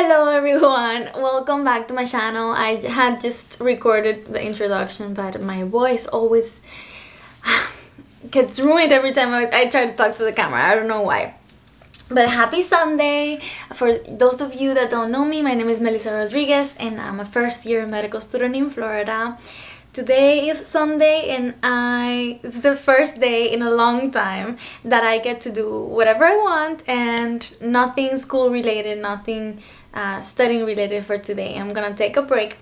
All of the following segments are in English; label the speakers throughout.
Speaker 1: Hello everyone, welcome back to my channel. I had just recorded the introduction but my voice always gets ruined every time I, I try to talk to the camera. I don't know why. But happy Sunday! For those of you that don't know me, my name is Melisa Rodriguez and I'm a first year medical student in Florida. Today is Sunday and I it's the first day in a long time that I get to do whatever I want and nothing school related, nothing uh, studying related for today. I'm gonna take a break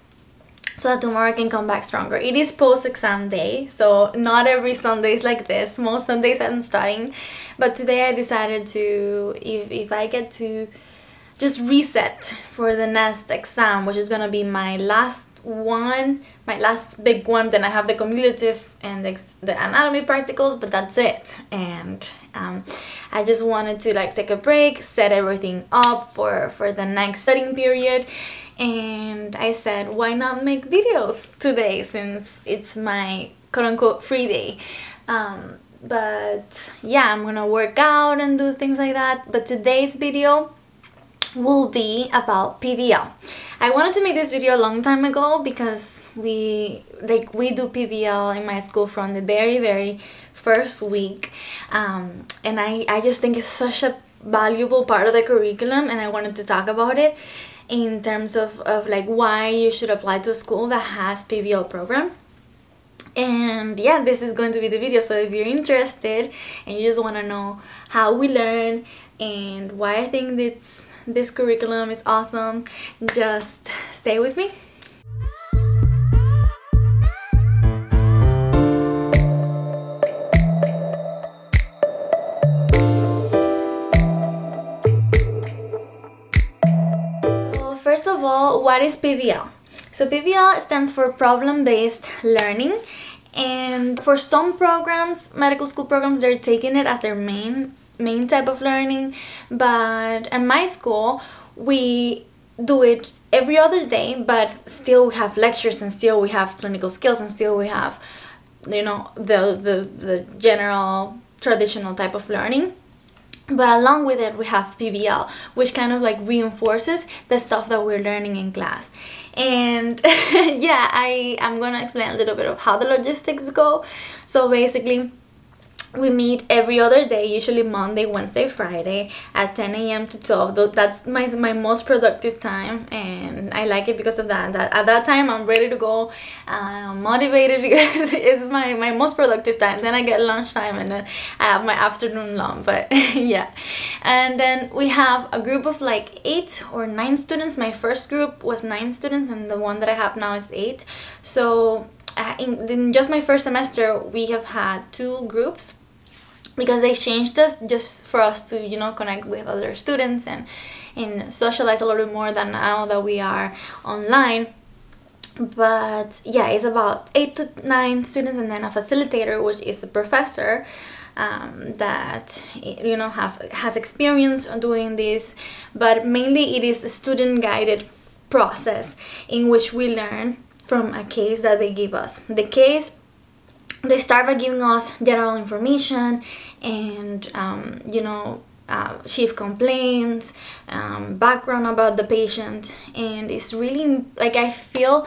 Speaker 1: so that tomorrow I can come back stronger. It is post-exam day, so not every Sunday is like this. Most Sundays I'm studying, but today I decided to, if, if I get to just reset for the next exam, which is gonna be my last one, my last big one. Then I have the cumulative and the, the anatomy practicals, but that's it. And um, I just wanted to like take a break, set everything up for, for the next studying period. And I said, why not make videos today since it's my quote unquote free day. Um, but yeah, I'm gonna work out and do things like that. But today's video will be about PBL. I wanted to make this video a long time ago because we like we do PBL in my school from the very very first week um, and I, I just think it's such a valuable part of the curriculum and I wanted to talk about it in terms of, of like why you should apply to a school that has PBL program and yeah this is going to be the video so if you're interested and you just want to know how we learn and why I think this this curriculum is awesome. Just stay with me. Of all, what is PBL? So PBL stands for problem-based learning and for some programs, medical school programs, they're taking it as their main main type of learning but at my school we do it every other day but still we have lectures and still we have clinical skills and still we have you know the the, the general traditional type of learning but along with it we have PBL which kind of like reinforces the stuff that we're learning in class. And yeah I I'm gonna explain a little bit of how the logistics go. So basically we meet every other day usually monday wednesday friday at 10 a.m to 12 that's my, my most productive time and i like it because of that. That at that time i'm ready to go i'm motivated because it's my my most productive time. Then i get lunchtime and then i have my afternoon long but yeah. And then we have a group of like eight or nine students. My first group was nine students and the one that i have now is eight. So uh, in, in just my first semester we have had two groups because they changed us just for us to you know connect with other students and and socialize a little bit more than now that we are online. But yeah it's about eight to nine students and then a facilitator which is a professor um, that you know have has experience on doing this. But mainly it is a student guided process in which we learn from a case that they give us. The case they start by giving us general information and um, you know uh, chief complaints um, background about the patient. And it's really like I feel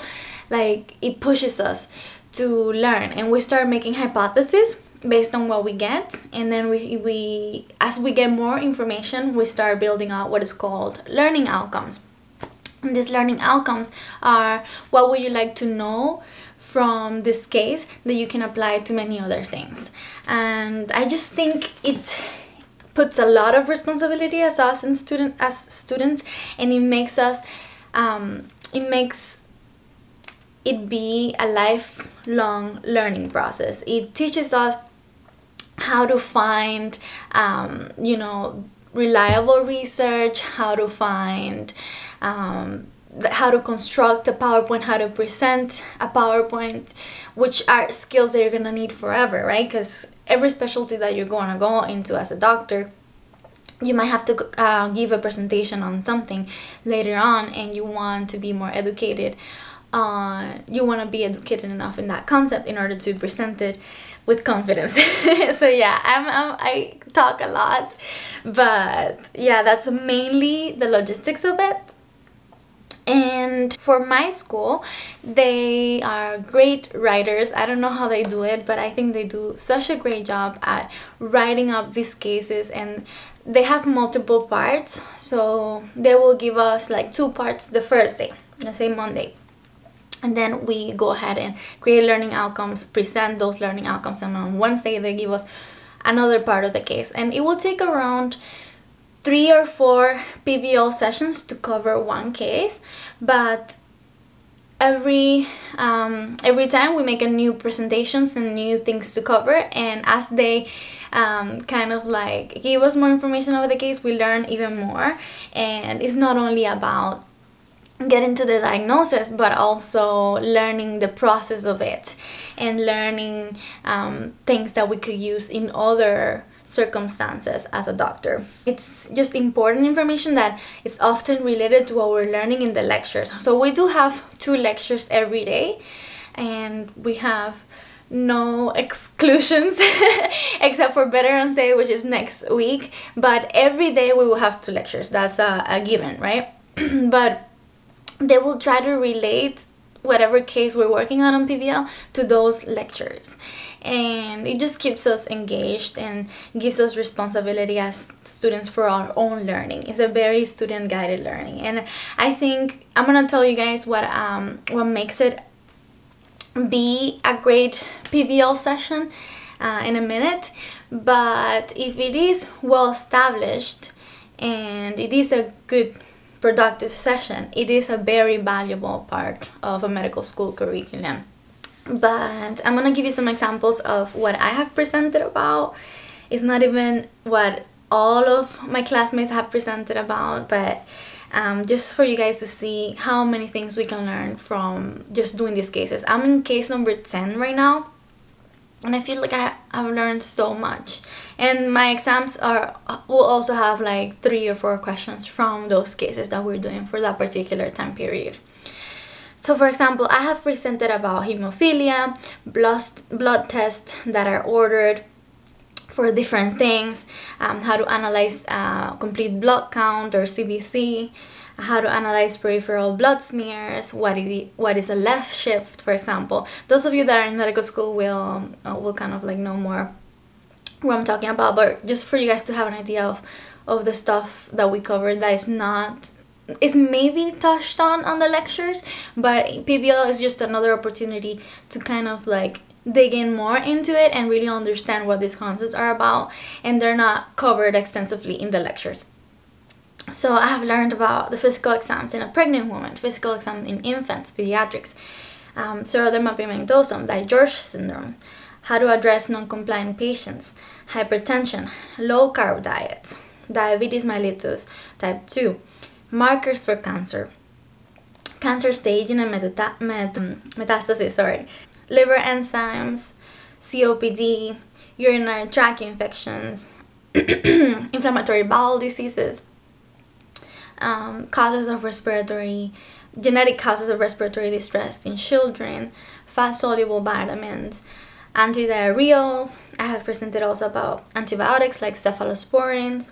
Speaker 1: like it pushes us to learn. And we start making hypotheses based on what we get. And then we, we as we get more information we start building out what is called learning outcomes. And these learning outcomes are what would you like to know from this case that you can apply to many other things. And I just think it puts a lot of responsibility as us and student as students and it makes us um, it makes it be a lifelong learning process. It teaches us how to find um, you know reliable research how to find um, how to construct a PowerPoint, how to present a PowerPoint, which are skills that you're gonna need forever, right? Because every specialty that you're gonna go into as a doctor, you might have to uh, give a presentation on something later on and you want to be more educated uh, you want to be educated enough in that concept in order to present it with confidence so yeah I'm, I'm, i talk a lot but yeah that's mainly the logistics of it and for my school they are great writers. I don't know how they do it but i think they do such a great job at writing up these cases and they have multiple parts. So they will give us like two parts the first day let's say monday. And then we go ahead and create learning outcomes present those learning outcomes and on wednesday they give us another part of the case. And it will take around three or four PBL sessions to cover one case, but every um, every time we make a new presentations and new things to cover and as they um, kind of like give us more information about the case we learn even more. And it's not only about getting to the diagnosis but also learning the process of it and learning um, things that we could use in other circumstances as a doctor. It's just important information that is often related to what we're learning in the lectures. So we do have two lectures every day and we have no exclusions except for Veterans Day which is next week but every day we will have two lectures that's a, a given right but they will try to relate whatever case we're working on on PBL to those lectures. And it just keeps us engaged and gives us responsibility as students for our own learning. It's a very student guided learning. And i think i'm gonna tell you guys what um what makes it be a great pbl session uh, in a minute. But if it is well established and it is a good productive session it is a very valuable part of a medical school curriculum but I'm gonna give you some examples of what I have presented about. It's not even what all of my classmates have presented about, but um, just for you guys to see how many things we can learn from just doing these cases. I'm in case number 10 right now, and I feel like I, have learned so much. And my exams are will also have like three or four questions from those cases that we're doing for that particular time period. So for example, I have presented about hemophilia, blood, blood tests that are ordered for different things, um, how to analyze uh, complete blood count or CBC, how to analyze peripheral blood smears, what is, what is a left shift, for example. Those of you that are in medical school will, uh, will kind of like know more what I'm talking about, but just for you guys to have an idea of, of the stuff that we covered that is not is maybe touched on on the lectures but PBL is just another opportunity to kind of like dig in more into it and really understand what these concepts are about and they're not covered extensively in the lectures. So I have learned about the physical exams in a pregnant woman, physical exam in infants, pediatrics, um, xeroderma pigmentosum, DiGeorge syndrome, how to address non-compliant patients, hypertension, low-carb diet, diabetes mellitus type 2, markers for cancer, cancer staging and meta met metastasis, sorry, liver enzymes, COPD, urinary tract infections, inflammatory bowel diseases, um, causes of respiratory, genetic causes of respiratory distress in children, fat-soluble vitamins, antidiarrheals. I have presented also about antibiotics like cephalosporins,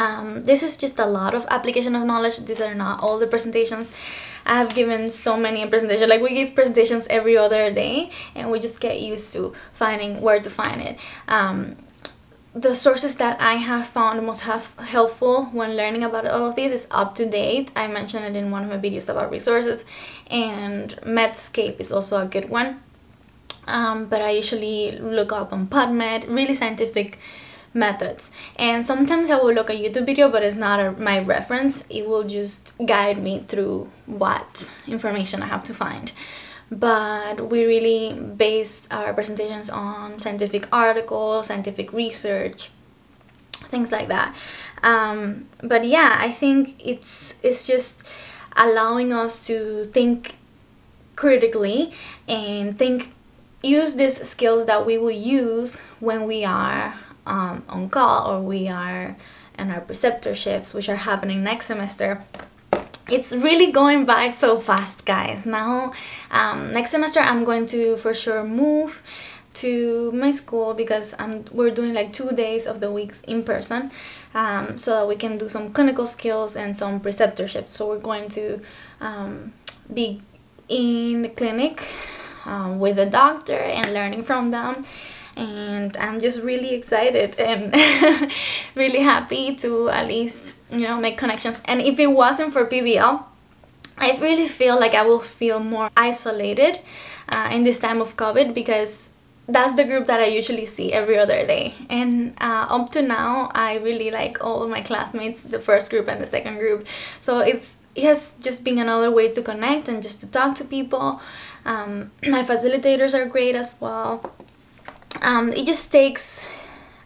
Speaker 1: um, this is just a lot of application of knowledge. These are not all the presentations. I have given so many presentations. Like we give presentations every other day and we just get used to finding where to find it. Um, the sources that I have found most helpful when learning about all of this is UpToDate. I mentioned it in one of my videos about resources and Medscape is also a good one. Um, but I usually look up on PubMed, really scientific methods and sometimes I will look a YouTube video but it's not a, my reference it will just guide me through what information I have to find but we really based our presentations on scientific articles, scientific research, things like that. Um, but yeah, I think it's it's just allowing us to think critically and think use these skills that we will use when we are um, on call or we are in our preceptorships which are happening next semester it's really going by so fast guys now um, next semester I'm going to for sure move to my school because I'm, we're doing like two days of the weeks in person um, so that we can do some clinical skills and some preceptorship. So we're going to um, be in the clinic um, with a doctor and learning from them and I'm just really excited and really happy to at least you know make connections. And if it wasn't for PBL I really feel like I will feel more isolated uh, in this time of COVID because that's the group that I usually see every other day. And uh, up to now I really like all of my classmates the first group and the second group. So it's it has just been another way to connect and just to talk to people. Um, my facilitators are great as well um, it just takes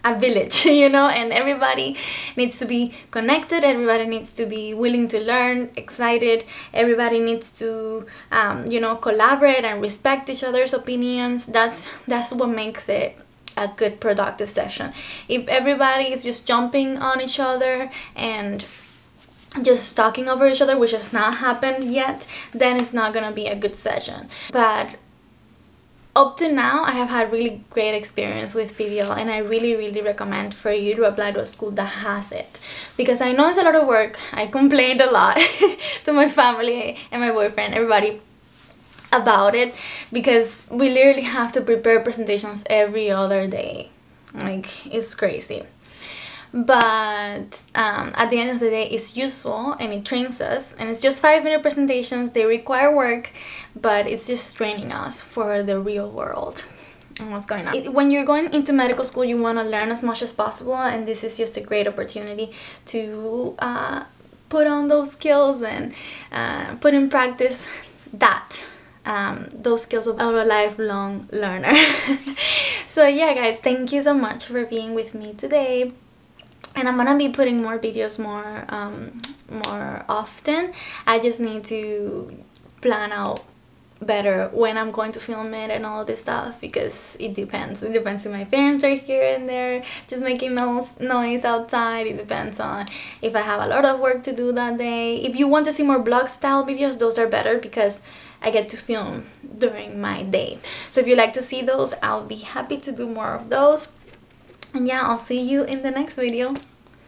Speaker 1: a village you know and everybody needs to be connected everybody needs to be willing to learn excited everybody needs to um, you know collaborate and respect each other's opinions. That's that's what makes it a good productive session. If everybody is just jumping on each other and just talking over each other which has not happened yet then it's not gonna be a good session. But up to now I have had really great experience with PBL and I really really recommend for you to apply to a school that has it. Because I know it's a lot of work. I complained a lot to my family and my boyfriend everybody about it. Because we literally have to prepare presentations every other day. Like it's crazy but um, at the end of the day it's useful and it trains us and it's just five minute presentations they require work but it's just training us for the real world and what's going on. When you're going into medical school, you want to learn as much as possible, and this is just a great opportunity to uh, put on those skills and uh, put in practice that. Um, those skills of a lifelong learner. so yeah guys, thank you so much for being with me today and I'm gonna be putting more videos more um, more often I just need to plan out better when I'm going to film it and all this stuff because it depends. It depends if my parents are here and they're just making no noise outside. It depends on if I have a lot of work to do that day. If you want to see more blog style videos, those are better because I get to film during my day. So if you like to see those, I'll be happy to do more of those. And yeah, I'll see you in the next video.